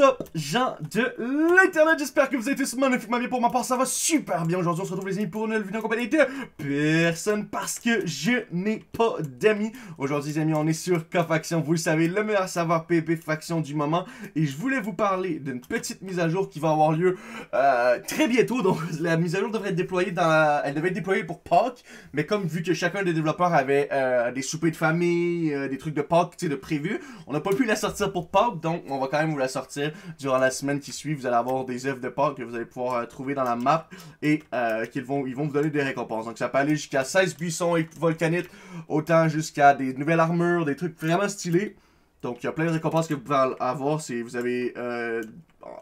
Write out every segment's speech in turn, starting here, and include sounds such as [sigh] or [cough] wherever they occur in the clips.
up, gens de l'internet, j'espère que vous êtes tous magnifiquement bien pour ma part, ça va super bien. Aujourd'hui, on se retrouve les amis pour une nouvelle vidéo en compagnie de personne parce que je n'ai pas d'amis. Aujourd'hui, les amis, on est sur K-Faction, vous le savez, le meilleur serveur PvP Faction du moment. Et je voulais vous parler d'une petite mise à jour qui va avoir lieu euh, très bientôt. Donc, [laughs] la mise à jour devrait être déployée dans... Elle devait être déployée pour Pâques, mais comme vu que chacun des développeurs avait euh, des soupers de famille, euh, des trucs de Pâques, tu sais, de prévu, on n'a pas pu la sortir pour Pâques, donc on va quand même vous la sortir durant la semaine qui suit. Vous allez avoir des œuvres de Pâques que vous allez pouvoir euh, trouver dans la map et euh, qu'ils vont, ils vont vous donner des récompenses. Donc ça peut aller jusqu'à 16 buissons et volcanites, autant jusqu'à des nouvelles armures, des trucs vraiment stylés. Donc il y a plein de récompenses que vous pouvez avoir si vous avez... Euh,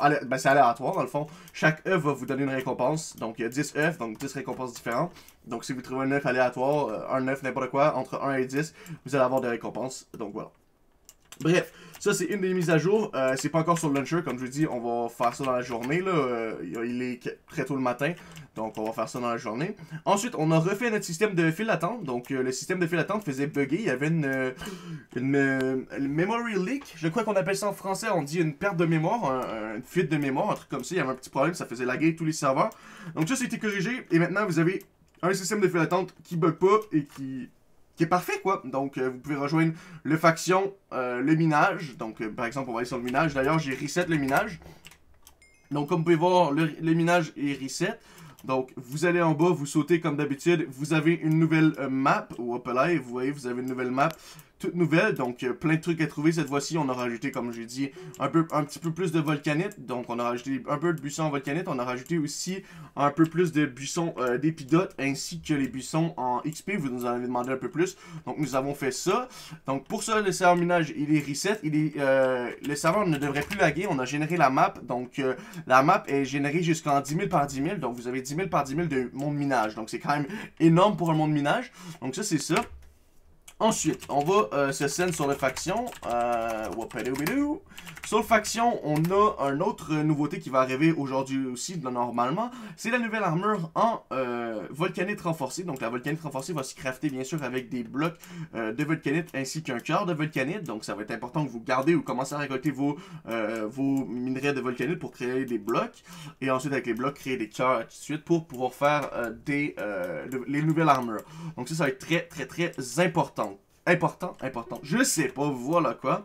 ben, c'est aléatoire dans le fond. Chaque œuf va vous donner une récompense. Donc il y a 10 œufs, donc 10 récompenses différentes. Donc si vous trouvez un œuf aléatoire, un œuf n'importe quoi, entre 1 et 10, vous allez avoir des récompenses. Donc voilà. Bref, ça c'est une des mises à jour. Euh, c'est pas encore sur le launcher, comme je vous dis, on va faire ça dans la journée. Là. Euh, il est très tôt le matin, donc on va faire ça dans la journée. Ensuite, on a refait notre système de file d'attente. Donc euh, le système de file d'attente faisait bugger. Il y avait une, une, memory leak. Je crois qu'on appelle ça en français, on dit une perte de mémoire, une fuite de mémoire, un truc comme ça. Il y avait un petit problème, ça faisait laguer tous les serveurs. Donc ça, c'était corrigé. Et maintenant, vous avez un système de file d'attente qui bug pas et qui qui est parfait, quoi. Donc, euh, vous pouvez rejoindre le faction, euh, le minage. Donc, euh, par exemple, on va aller sur le minage. D'ailleurs, j'ai reset le minage. Donc, comme vous pouvez voir, le, minage est reset. Donc, vous allez en bas, vous sautez comme d'habitude. Vous avez une nouvelle map, ou hop là, et vous voyez, vous avez une nouvelle map toute nouvelle, donc euh, plein de trucs à trouver. Cette fois-ci, on a rajouté, comme j'ai dit, un, peu, un petit peu plus de volcanite. Donc, on a rajouté un peu de buissons en volcanite. On a rajouté aussi un peu plus de buissons euh, d'épidotes, ainsi que les buissons en XP. Vous nous en avez demandé un peu plus. Donc, nous avons fait ça. Donc, pour ça, le serveur minage, il est reset. Il est, euh, le serveur ne devrait plus laguer. On a généré la map. Donc, la map est générée jusqu'en 10 000 par 10 000. Donc, vous avez 10 000 par 10 000 de monde minage. Donc, c'est quand même énorme pour un monde minage. Donc, ça, c'est ça. Ensuite, on va euh, se scène sur le faction. Euh, sur le faction, on a une autre nouveauté qui va arriver aujourd'hui aussi, normalement. C'est la nouvelle armure en euh, volcanite renforcée. Donc la volcanite renforcée va se crafter bien sûr avec des blocs de volcanite ainsi qu'un cœur de volcanite. Donc ça va être important que vous gardez ou commencez à récolter vos, minerais de volcanite pour créer des blocs. Et ensuite avec les blocs, créer des cœurs tout de suite pour pouvoir faire les nouvelles armures. Donc ça, ça va être très très très important important, important. Je sais pas, voilà quoi.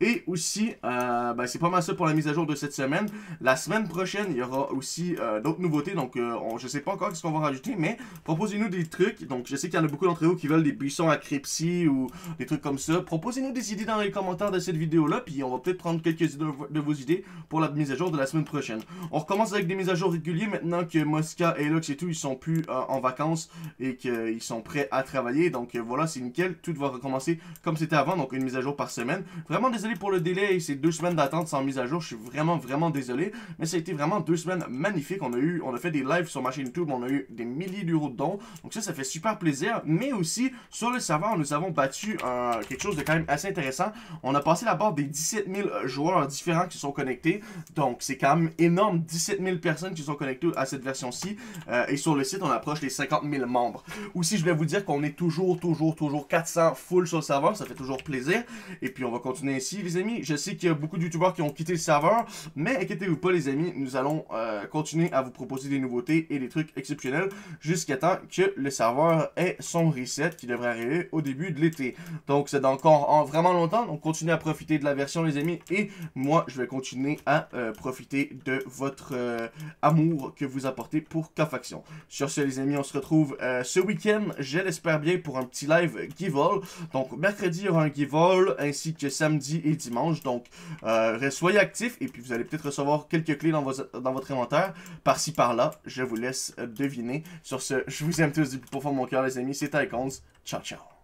Et aussi, euh, ben, c'est pas mal ça pour la mise à jour de cette semaine. La semaine prochaine, il y aura aussi euh, d'autres nouveautés. Donc, euh, on, je sais pas encore ce qu'on va rajouter, mais proposez-nous des trucs. Donc, je sais qu'il y en a beaucoup d'entre vous qui veulent des buissons à crépsy ou des trucs comme ça. Proposez-nous des idées dans les commentaires de cette vidéo-là, puis on va peut-être prendre quelques idées de, vos idées pour la mise à jour de la semaine prochaine. On recommence avec des mises à jour régulières maintenant que Mosca et Lux et tout, ils sont plus en vacances et qu'ils sont prêts à travailler. Donc, voilà, c'est nickel. Tout va commencer comme c'était avant, donc une mise à jour par semaine. Vraiment désolé pour le délai, c'est deux semaines d'attente sans mise à jour, je suis vraiment vraiment désolé, mais ça a été vraiment deux semaines magnifiques. On a eu, on a fait des lives sur ma chaîne YouTube, on a eu des milliers d'euros de dons, donc ça, ça fait super plaisir. Mais aussi sur le serveur, nous avons battu quelque chose de quand même assez intéressant. On a passé la barre des 17 000 joueurs différents qui sont connectés, donc c'est quand même énorme, 17 000 personnes qui sont connectées à cette version-ci. Euh, et sur le site, on approche les 50 000 membres. Aussi, je vais vous dire qu'on est toujours, toujours, toujours 400 full sur le serveur, ça fait toujours plaisir. Et puis on va continuer ici, les amis. Je sais qu'il y a beaucoup de youtubeurs qui ont quitté le serveur, mais inquiétez-vous pas, les amis, nous allons euh, continuer à vous proposer des nouveautés et des trucs exceptionnels jusqu'à temps que le serveur ait son reset qui devrait arriver au début de l'été. Donc c'est encore vraiment longtemps, donc continuez à profiter de la version, les amis. Et moi, je vais continuer à euh, profiter de votre euh, amour que vous apportez pour K-Faction. Sur ce, les amis, on se retrouve ce week-end, je l'espère bien, pour un petit live give all. Donc mercredi, il y aura un give all, ainsi que samedi et dimanche. Donc, euh, soyez actifs et puis vous allez peut-être recevoir quelques clés dans, votre inventaire. Par-ci, par-là, je vous laisse deviner. Sur ce, je vous aime tous du plus profond de mon cœur, les amis. C'était Icons. Ciao, ciao.